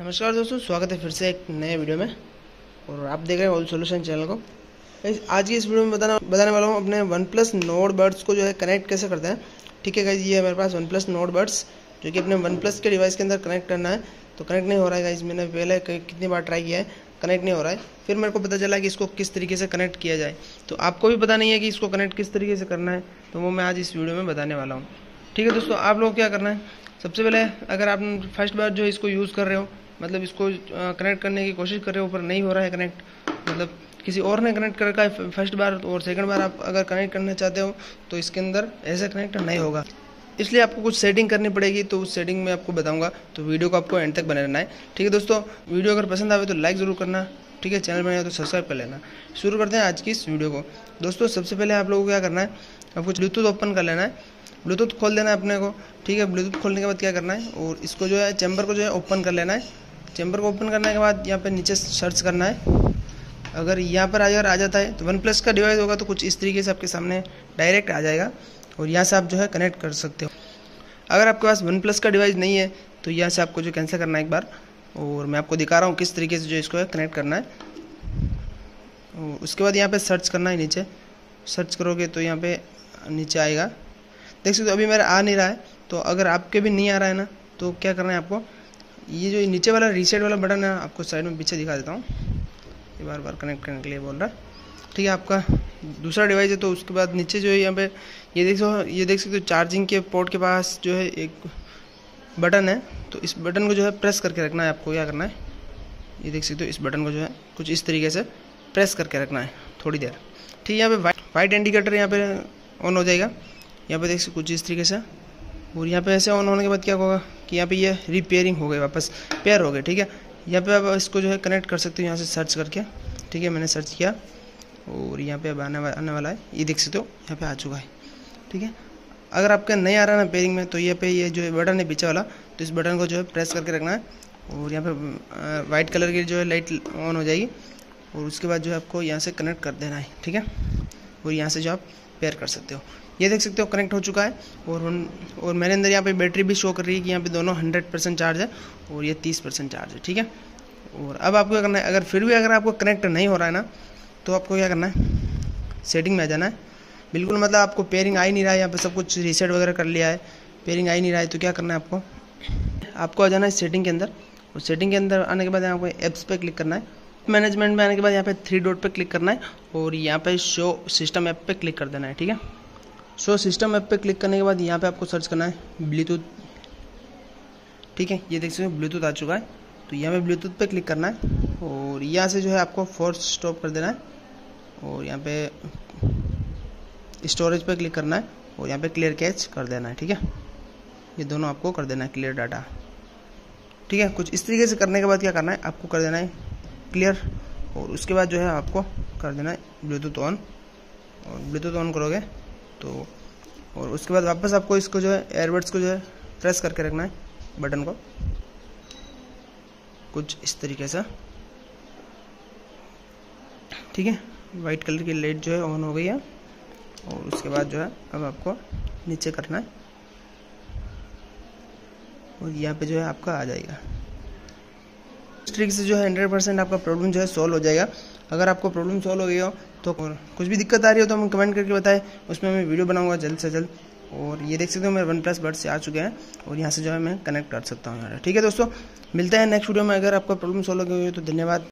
नमस्कार दोस्तों, स्वागत है फिर से एक नए वीडियो में। और आप देख रहे हैं ऑल सोल्यूशन चैनल को। आज की इस वीडियो में बताना, बताने वाला हूँ अपने वन प्लस नोट बर्ड्स को जो है कनेक्ट कैसे करते हैं। ठीक है गाइज़ ये है मेरे पास वन प्लस नोट बर्ड्स जो कि अपने वन प्लस के डिवाइस के अंदर कनेक्ट करना है। तो कनेक्ट नहीं हो रहा है गाइज़ मैंने पहले कितनी बार ट्राई किया है कनेक्ट नहीं हो रहा है। फिर मेरे को पता चला कि इसको किस तरीके से कनेक्ट किया जाए। तो आपको भी पता नहीं है कि इसको कनेक्ट किस तरीके से करना है तो वो मैं आज इस वीडियो में बताने वाला हूँ। ठीक है दोस्तों, आप लोग क्या करना है? सबसे पहले अगर आप फ़र्स्ट बार जो इसको यूज़ कर रहे हो मतलब इसको कनेक्ट करने की कोशिश कर रहे हो, पर नहीं हो रहा है कनेक्ट मतलब किसी और ने कनेक्ट कर रखा है फ़र्स्ट बार और सेकंड बार आप अगर कनेक्ट करना चाहते हो तो इसके अंदर ऐसे कनेक्ट नहीं होगा। इसलिए आपको कुछ सेटिंग करनी पड़ेगी तो उस सेटिंग में आपको बताऊँगा। तो वीडियो को आपको एंड तक बने रहना है। ठीक है दोस्तों वीडियो अगर पसंद आवे तो लाइक ज़रूर करना। ठीक है चैनल बनाया तो सब्सक्राइब कर लेना। शुरू करते हैं आज की इस वीडियो को। दोस्तों, सबसे पहले आप लोगों को क्या करना है, आपको ब्लूटूथ ओपन कर लेना है। ब्लूटूथ खोल देना है अपने को। ठीक है, ब्लूटूथ खोलने के बाद क्या करना है? और इसको जो है, चैम्बर को जो है, ओपन कर लेना है। चैम्बर को ओपन करने के बाद यहाँ पर नीचे सर्च करना है। अगर यहाँ पर अगर आ जाता है तो वन प्लस का डिवाइस होगा तो कुछ इस तरीके से आपके सामने डायरेक्ट आ जाएगा। और यहाँ से आप जो है, कनेक्ट कर सकते हो। अगर आपके पास वन प्लस का डिवाइस नहीं है तो यहाँ से आपको जो कैंसिल करना है एक बार। और मैं आपको दिखा रहा हूँ किस तरीके से जो इसको कनेक्ट करना है। और उसके बाद यहाँ पे सर्च करना है नीचे। सर्च करोगे तो यहाँ पे नीचे आएगा। देख सकते हो, अभी मेरा आ नहीं रहा है तो अगर आपके भी नहीं आ रहा है ना तो क्या करना है आपको? ये जो नीचे वाला रीसेट वाला बटन है, आपको साइड में पीछे दिखा देता हूँ। ये बार बार कनेक्ट करने के लिए बोल रहा है। ठीक है, आपका दूसरा डिवाइस है तो उसके बाद नीचे जो है यहाँ पे, ये देख सो, ये देख सकते हो चार्जिंग के पोर्ट के पास जो है एक बटन है तो इस बटन को जो है प्रेस करके रखना है आपको, क्या करना है? ये देख सकते हो, इस बटन को जो है कुछ इस तरीके से प्रेस करके रखना है, थोड़ी देर। ठीक है, यहाँ पे वाइट वाइट इंडिकेटर यहाँ पे ऑन हो जाएगा। यहाँ पे देख सकते कुछ इस तरीके से। और यहाँ पे ऐसे ऑन होने के बाद क्या होगा कि यहाँ पे ये रिपेयरिंग हो गए वापस। पेयर हो गए, ठीक है? यहाँ पे आप इसको जो है कनेक्ट कर सकते हो, यहाँ से सर्च करके। ठीक है, मैंने सर्च किया। और यहाँ पे अब आने वाला आने वाला है। ये देख सकते हो, यहाँ पे आ चुका है। ठीक है? अगर आपका नहीं आ रहा ना पेयरिंग में तो यहाँ पे ये जो है बटन है पीछे वाला तो इस बटन को जो है प्रेस करके रखना है। और यहाँ पे वाइट कलर की जो है लाइट ऑन हो जाएगी। और उसके बाद जो है आपको यहाँ से कनेक्ट कर देना है। ठीक है? और यहाँ से जो आप पेयर कर सकते हो। ये देख सकते हो कनेक्ट हो चुका है और और मेरे अंदर यहाँ पे बैटरी भी शो कर रही है कि यहाँ पे दोनों हंड्रेड परसेंट चार्ज है और ये तीस परसेंट चार्ज है, ठीक है? और अब आपको क्या करना है, अगर फिर भी अगर आपको कनेक्ट नहीं हो रहा है ना तो आपको क्या करना है सेटिंग में आ जाना है। बिल्कुल मतलब आपको पेयरिंग आ ही नहीं रहा है, यहाँ पर सब कुछ रीसेट वगैरह कर लिया है पेयरिंग आ ही नहीं रहा है तो क्या करना है आपको? आपको आ जाना है सेटिंग के अंदर और सेटिंग के अंदर आने के बाद यहाँ पे एप्स पे क्लिक करना है। मैनेजमेंट में आने के बाद यहाँ पे थ्री डॉट पे क्लिक करना है और यहाँ पे शो सिस्टम ऐप पे क्लिक कर देना है, ठीक है? शो सिस्टम ऐप पे क्लिक करने के बाद यहाँ पे आपको सर्च करना है ब्लूटूथ ठीक है? ये देख सकते हो ब्लूटूथ आ चुका है। तो यहाँ पे ब्लूटूथ पे क्लिक करना है और यहाँ से जो है आपको फोर्स स्टॉप कर देना है और यहाँ पे स्टोरेज पे क्लिक करना है और यहाँ पे क्लियर कैच कर देना है, ठीक है? ये दोनों आपको कर देना है क्लियर डाटा ठीक है? कुछ इस तरीके से करने के बाद क्या करना है? आपको कर देना है क्लियर और उसके बाद जो है आपको कर देना है ब्लूटूथ ऑन और ब्लूटूथ ऑन करोगे तो और उसके बाद वापस आपको इसको जो है एयरबड्स को जो है प्रेस करके रखना है बटन को। कुछ इस तरीके से। ठीक है? वाइट कलर की लाइट जो है ऑन हो गई है। और उसके बाद जो है अब आपको नीचे करना है। और यहाँ पे जो है आपका आ जाएगा। इस ट्रिक से जो है हंड्रेड परसेंट आपका प्रॉब्लम जो है सॉल्व हो जाएगा। अगर आपको प्रॉब्लम सॉल्व हो गई हो तो कुछ भी दिक्कत आ रही हो तो हम कमेंट करके बताएँ। उसमें मैं वीडियो बनाऊँगा जल्द से जल्द। और ये देख सकते हो मेरे वन प्लस बर्ड से आ चुके हैं। और यहाँ से जो है मैं कनेक्ट कर सकता हूँ ठीक है दोस्तों, मिलते हैं नेक्स्ट वीडियो में। अगर आपका प्रॉब्लम सॉल्व हो गई हो तो धन्यवाद।